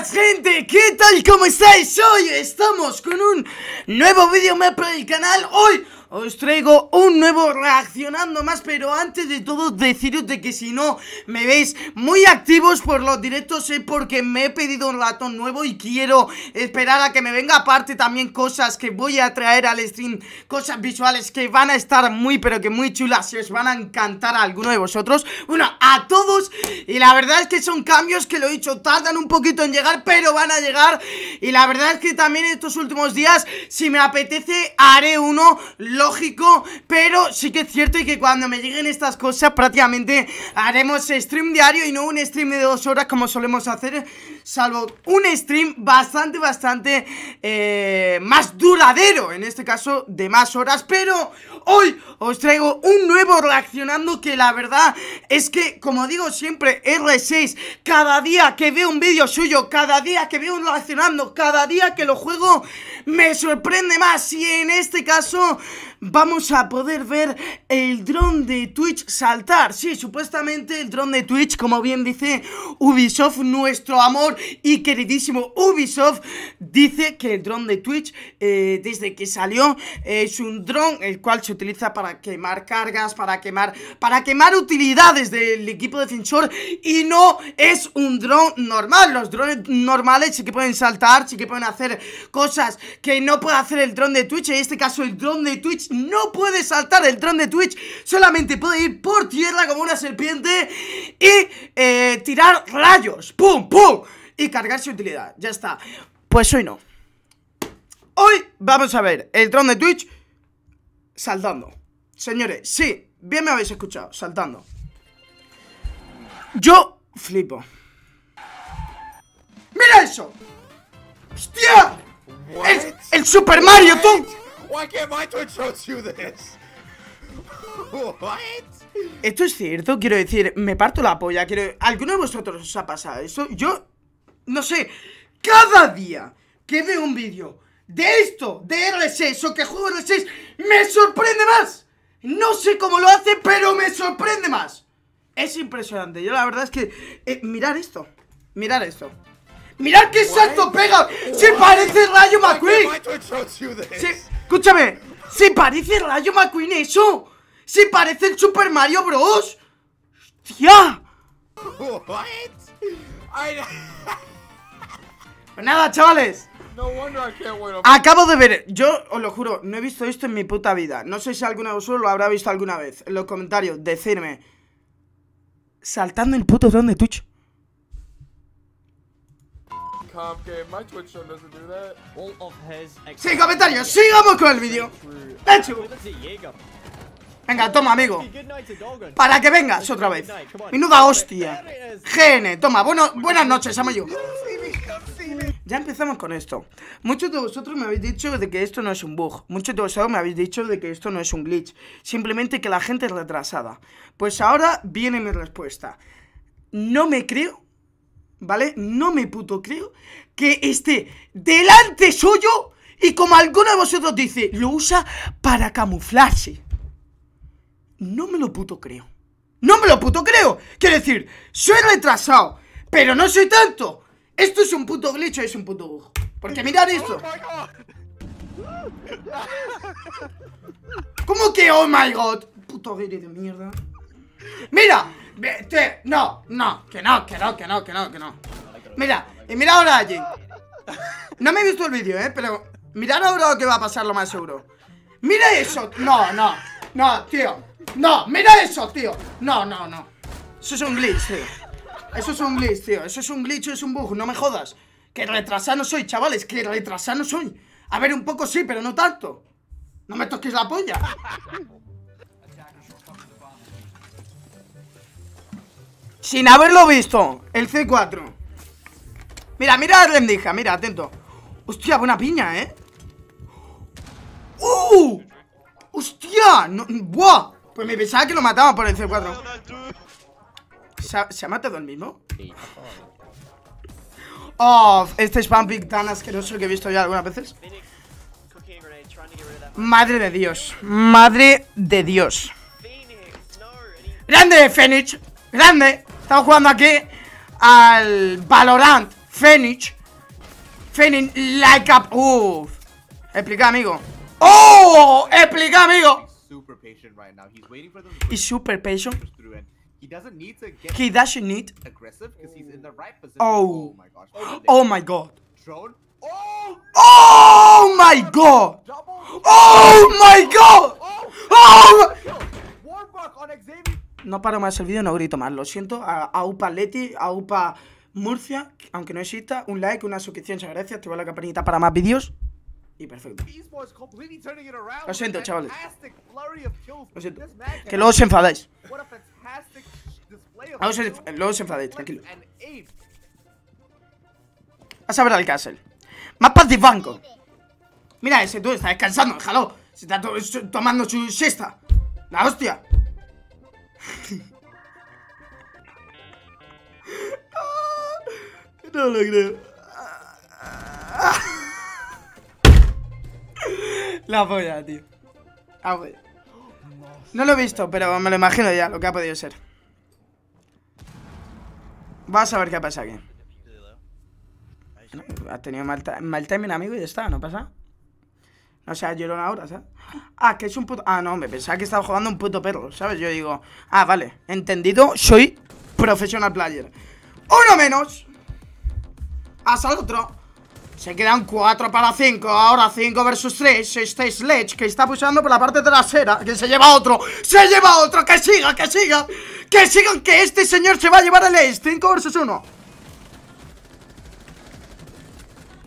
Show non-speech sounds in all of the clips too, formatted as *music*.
gente, ¿qué tal? ¿Cómo estáis? Hoy estamos con un nuevo vídeo más para el canal Hoy os traigo un nuevo reaccionando más Pero antes de todo deciros de que si no me veis muy activos por los directos Es porque me he pedido un ratón nuevo y quiero esperar a que me venga. Aparte también cosas que voy a traer al stream Cosas visuales que van a estar muy pero que muy chulas Y os van a encantar a alguno de vosotros. Bueno, a todos Y la verdad es que son cambios que lo he dicho Tardan un poquito en llegar pero van a llegar. Y la verdad es que también estos últimos días Si me apetece haré uno lógico, pero sí que es cierto y que cuando me lleguen estas cosas prácticamente haremos stream diario y no un stream de dos horas como solemos hacer, salvo un stream bastante, bastante eh, más duradero, en este caso de más horas, pero hoy os traigo un nuevo reaccionando que la verdad es que, como digo siempre, R6, cada día que veo un vídeo suyo, cada día que veo un reaccionando, cada día que lo juego, me sorprende más y en este caso vamos a poder ver el dron de Twitch saltar. Sí, supuestamente el dron de Twitch, como bien dice Ubisoft, nuestro amor y queridísimo Ubisoft, dice que el dron de Twitch, eh, desde que salió, es un dron el cual se utiliza para quemar cargas, para quemar, para quemar utilidades del equipo defensor y no es un dron normal. Los drones normales sí que pueden saltar, sí que pueden hacer cosas que no puede hacer el dron de Twitch. En este caso, el dron de Twitch no puede saltar el dron de Twitch, solamente puede ir por tierra como una serpiente y eh, tirar rayos, ¡pum, pum! Y cargar su utilidad, ya está. Pues hoy no. Hoy vamos a ver el dron de Twitch saltando. Señores, sí, bien me habéis escuchado, saltando. Yo flipo. ¡Mira eso! ¡Hostia! El, el Super Mario, tú. Why can't my Twitch show you this? *laughs* What? Esto es cierto, quiero decir, me parto la polla, quiero... ¿Alguno de vosotros os ha pasado eso? Yo, no sé, cada día que veo un vídeo de esto, de R6 o que juego R6, me sorprende más. No sé cómo lo hace, pero me sorprende más. Es impresionante, yo la verdad es que... Eh, mirar esto, mirar esto. ¡Mirad qué salto pega! ¡Se parece Rayo McQueen! Sí, escúchame, se parece Rayo McQueen eso. Se parece el Super Mario Bros. ¡Hostia! *laughs* Pues nada, chavales. no I can't win Acabo de ver, yo os lo juro, no he visto esto en mi puta vida. No sé si alguno de vosotros lo habrá visto alguna vez. En los comentarios, decirme. Saltando el puto dron de Twitch. Comp game. My Twitch show doesn't do that. all of his Sin comentarios, sigamos con el vídeo. Venga, toma, amigo. Para que vengas otra vez. Menuda hostia. GN, toma, bueno, buenas noches, amo yo. Ya empezamos con esto. Muchos de vosotros me habéis dicho de que esto no es un bug. Muchos de vosotros me habéis dicho de que esto no es un glitch. Simplemente que la gente es retrasada. Pues ahora viene mi respuesta. No me creo, ¿vale? No me puto creo que esté delante suyo y como alguno de vosotros dice, lo usa para camuflarse. No me lo puto creo. No me lo puto creo. Quiero decir, soy retrasado, pero no soy tanto. Esto es un puto glitch es un puto bug. Porque mirad esto. ¿Cómo que oh my god? Puto aire de mierda. Mira. No, no, que no, que no, que no, que no, que no. Mira, y mira ahora allí. No me he visto el vídeo, eh, pero mirad ahora lo que va a pasar lo más seguro. Mira eso. No, no, no, tío. No, mira eso, tío. No, no, no. Eso es un glitch, tío. Eso es un glitch, tío. Eso es un glitch es un bug, no me jodas. Que retrasado soy, chavales, que retrasado soy. A ver, un poco sí, pero no tanto. No me toques la polla. Sin haberlo visto, el C4. Mira, mira la rendija, mira, atento. Hostia, buena piña, ¿eh? ¡Uh! ¡Hostia! No, ¡Buah! Pues me pensaba que lo mataba por el C4. ¿Se ha, ¿se ha matado el mismo? Oh, este spam pick tan asqueroso que he visto ya algunas veces. Madre de Dios. Madre de Dios. Grande, Phoenix. Grande. Estamos jugando aquí al Valorant. Finish. Finish like a... Uff. Explica, amigo. ¡Oh! Explica, amigo. super patient right now. He's waiting for them to Is super patient. he doesn't need to get He doesn't need... aggressive because he's in the right position. Oh. my gosh. Oh my god. Drone. Oh! Oh my god. Double. Oh my god. Oh. Kill. Warbuck on Xavier. No paro más el vídeo, no grito más. Lo siento. A, UPA Leti, a UPA Murcia, aunque no exista, un like, una suscripción, se agradece, activa la campanita para más vídeos. Y perfecto. Lo siento, chavales. Lo siento. Que luego os enfadáis. What a fantastic display of Luego os enfadáis, tranquilo. Vas a ver al castle. Mapas de banco. Mira ese, tú está descansando, déjalo. Se está tomando su siesta. La hostia. No lo creo. La polla, tío. La polla. No lo he visto, pero me lo imagino ya lo que ha podido ser. Vas a ver qué pasa aquí. Ha tenido mal, mal timing, amigo, y ya está, no pasa. O sea, lloró ahora, ¿sabes? Ah, que es un puto. Ah, no, me pensaba que estaba jugando un puto perro, ¿sabes? Yo digo, ah, vale, entendido, soy professional player. Uno menos. Hasta el otro. Se quedan 4 para 5. Ahora 5 versus 3. Este Sledge que está pulsando por la parte trasera. Que se lleva otro. Se lleva otro. Que siga, que siga. Que sigan, que este señor se va a llevar el Ace. 5 versus 1.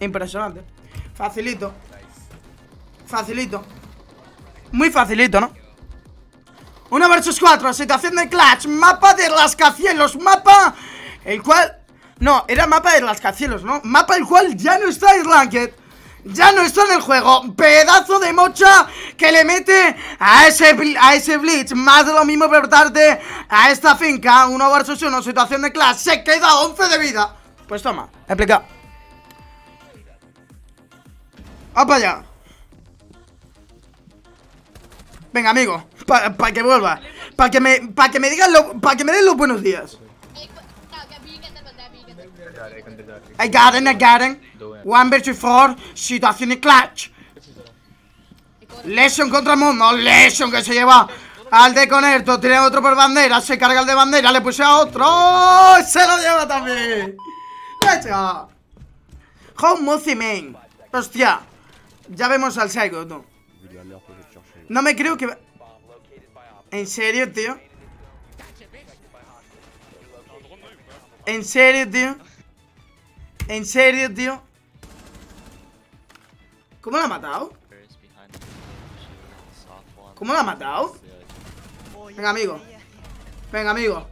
Impresionante. Facilito. Facilito. Muy facilito, ¿no? 1 versus 4, situación de clutch Mapa de rascacielos, mapa El cual... No, era mapa de rascacielos, ¿no? Mapa el cual ya no está en Ranked Ya no está en el juego Pedazo de mocha que le mete a ese, a ese Blitz Más de lo mismo por parte a esta finca 1 versus 1, situación de clutch Se queda 11 de vida Pues toma, explica ¡Va para allá! Venga, amigo, para que vuelva. Para que me, para que me digan lo, para que me den los buenos días. I got it, I got it. One versus four, situación de clutch. Lesion contra mundo, Lesion que se lleva al de Conerto, tiene otro por bandera, se carga el de bandera, le puse a otro, ¡Oh! se lo lleva también. ¡Lecha! Home Mozi. Hostia, ya vemos al Psycho, tú. No me creo que... ¿En serio, tío? ¿En serio, tío? ¿En serio, tío? ¿Cómo lo ha matado? ¿Cómo lo ha matado? Venga, amigo. Venga, amigo.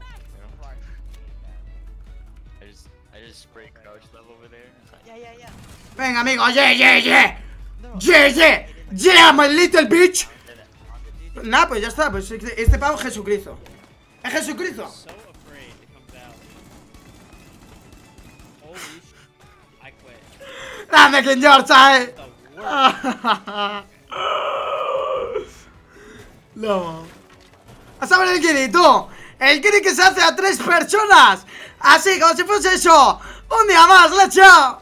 Venga, amigo. Yeah, yeah, yeah. Yeah, yeah. Yeah, my little bitch. Nah, pues ya está. Pues este pavo es Jesucristo. ¿Es Jesucristo? Dame, King George, worst. *laughs* No. ¿Vas a ver el Kiri, tú? El Kiri que se hace a tres personas. Así, como si fuese eso. Un día más, leche. No!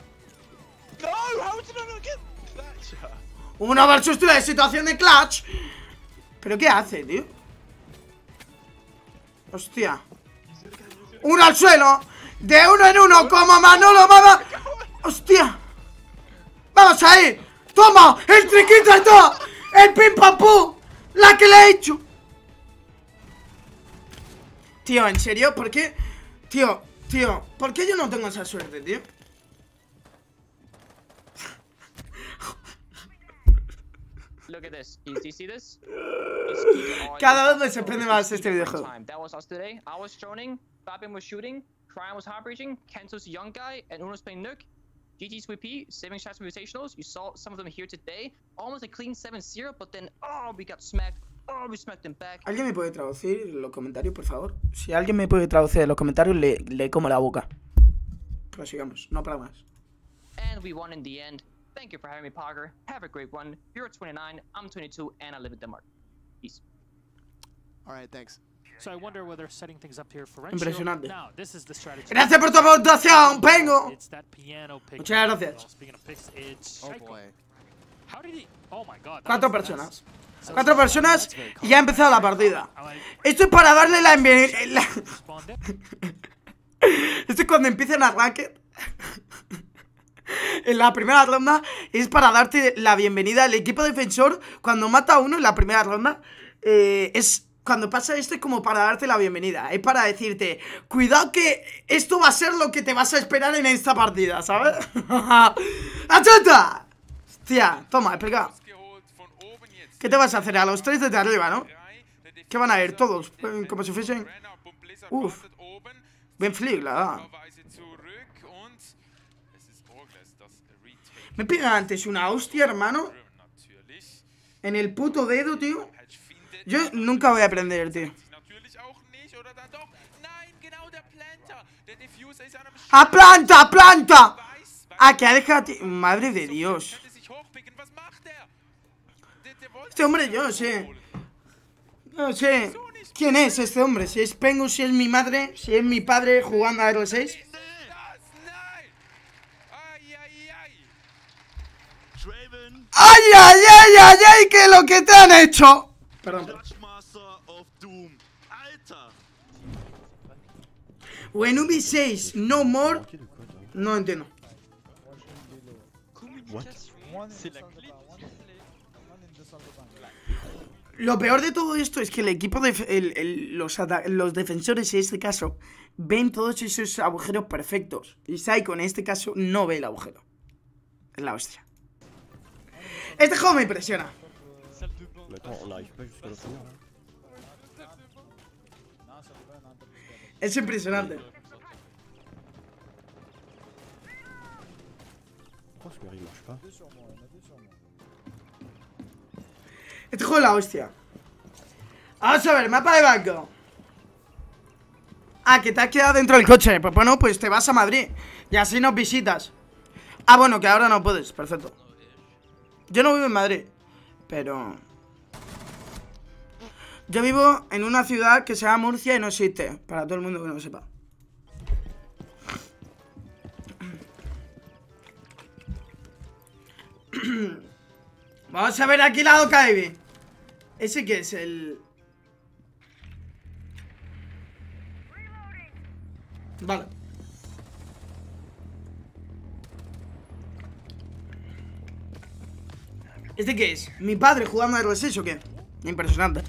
Uno versus tres, situación de clutch. ¿Pero qué hace, tío? Hostia. Uno al suelo. De uno en uno, como Manolo Mama. Hostia. Vamos ahí. Toma, el triquito está. El pim pam pum. La que le he hecho. Tío, ¿en serio? ¿Por qué? Tío, tío, ¿por qué yo no tengo esa suerte, tío? Look at this. You, see this? *laughs* Cada vez me sorprende más este videojuego. That was us today. I was droning, Fabian was shooting, Cryon was hard breaching, Kento's a young guy, and Uno's playing Nook. GG's VP, saving shots Mutationals. You saw some of them here today. Almost a clean 7-0, but then, oh, we got smacked. Oh, we smacked them back. ¿Alguien me puede traducir los comentarios, por favor? Si alguien me puede traducir los comentarios, le, le como la boca. Prosigamos, no para más. And we won in the end. Thank you for having me, Pogger. Have a great one. You're 29, I'm 22, and I live in Denmark. Peace. All right, thanks. So I wonder whether setting things up here for. Impresionante. Now, this is the strategy. Gracias por tu aportación, Pengo. It's that piano pick. Muchas gracias. Speaking of picks, it's Oh boy. How did he? Oh my god. Cuatro personas. Cuatro personas y ya ha empezado la partida. Esto es para darle la there. *laughs* Esto es cuando empiezan a ranked. En la primera ronda es para darte la bienvenida al equipo defensor. Cuando mata a uno en la primera ronda, eh, es cuando pasa esto es como para darte la bienvenida. Es para decirte, cuidado que esto va a ser lo que te vas a esperar en esta partida, ¿sabes? *laughs* ¡Achata! Hostia, toma, explica. ¿Qué te vas a hacer? A los tres desde arriba, ¿no? ¿Qué van a ir todos? Como si fuesen... Uf. Ben Flick, la verdad. Me pega antes una hostia, hermano. En el puto dedo, tío. Yo nunca voy a aprender, tío. ¡A planta, a planta! Ah, que ha dejado... Madre de Dios. Este hombre yo sé. No sé. ¿Quién es este hombre? Si es Pengu, si es mi madre, si es mi padre jugando a R6. ¡Ay, ay, ay, ay, ay! ¡Que lo que te han hecho! Perdón. When Ubi 6, no more. No entiendo. Clé. Lo peor de todo esto es que el equipo de los, los defensores en este caso ven todos esos agujeros perfectos. Y Saiko en este caso no ve el agujero. Es la hostia. Este juego me impresiona. Es impresionante. Este juego es la hostia. Vamos a ver, mapa de banco. Ah, que te has quedado dentro del coche. Pues bueno, pues te vas a Madrid. Y así nos visitas. Ah, bueno, que ahora no puedes. Perfecto. Yo no vivo en Madrid. Pero... Yo vivo en una ciudad que se llama Murcia y no existe. Para todo el mundo que no lo sepa. *coughs* Vamos a ver aquí la Ivy. Ese que es el. Vale. ¿Este qué es? ¿Mi padre jugando a R6 o qué? Impresionante.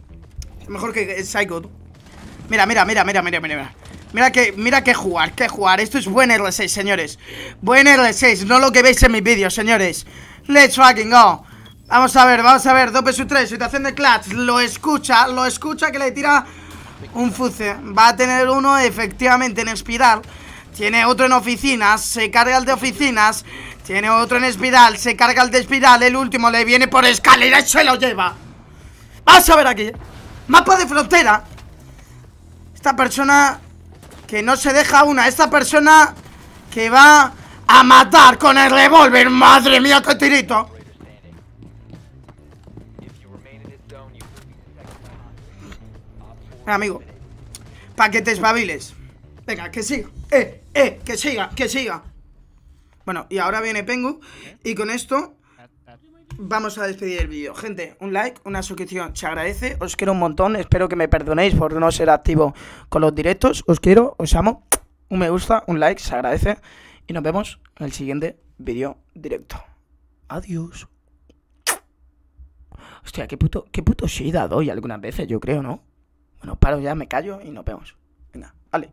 Es mejor que Psycho. mira, mira, mira, mira, mira. Mira Mira que, mira que jugar, que jugar. Esto es buen R6, señores. Buen R6, no lo que veis en mis vídeos, señores. Let's fucking go. Vamos a ver, vamos a ver. 2 vs 3, situación de clutch. Lo escucha, lo escucha que le tira un fuce. Va a tener uno efectivamente en espiral. Tiene otro en oficinas, se carga el de oficinas. Tiene otro en espiral, se carga el de espiral. El último le viene por escalera y se lo lleva. Vamos a ver aquí. Mapa de frontera. Esta persona que no se deja una. Esta persona que va a matar con el revólver. Madre mía, qué tirito. Venga, amigo. Pa' que te espabiles. Venga, que siga. Eh, eh, que siga, que siga. Bueno, y ahora viene Pengu. Y con esto vamos a despedir el vídeo. Gente, un like, una suscripción, se agradece. Os quiero un montón. Espero que me perdonéis por no ser activo con los directos. Os quiero, os amo. Un me gusta, un like, se agradece. Y nos vemos en el siguiente vídeo directo. Adiós. Hostia, qué puto, qué puto shida doy algunas veces, yo creo, ¿no? Bueno, paro ya, me callo y nos vemos. Venga, vale.